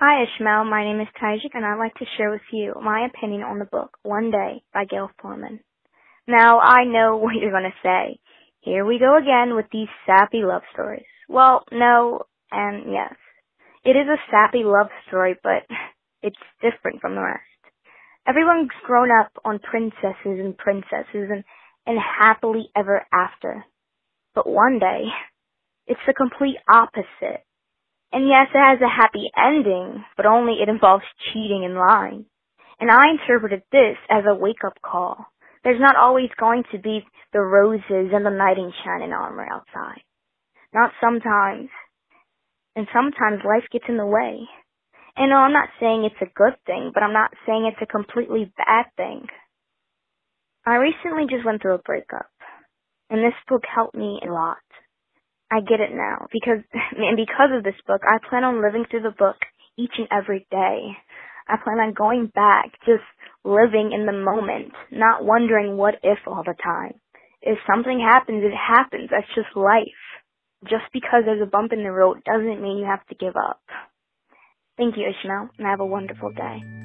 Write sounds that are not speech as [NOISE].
Hi, Ishmael. My name is Tajik, and I'd like to share with you my opinion on the book One Day by Gayle Forman. Now, I know [LAUGHS] what you're going to say. Here we go again with these sappy love stories. Well, no, and yes. It is a sappy love story, but [LAUGHS] it's different from the rest. Everyone's grown up on princesses and princesses and, and happily ever after. But one day, [LAUGHS] it's the complete opposite. And yes, it has a happy ending, but only it involves cheating and lying. And I interpreted this as a wake up call. There's not always going to be the roses and the knight in shining armor outside. Not sometimes. And sometimes life gets in the way. And no, I'm not saying it's a good thing, but I'm not saying it's a completely bad thing. I recently just went through a breakup, and this book helped me a lot. I get it now because and because of this book, I plan on living through the book each and every day. I plan on going back, just living in the moment, not wondering what if all the time. If something happens, it happens. That's just life. Just because there's a bump in the road doesn't mean you have to give up. Thank you, Ishmael, and have a wonderful day.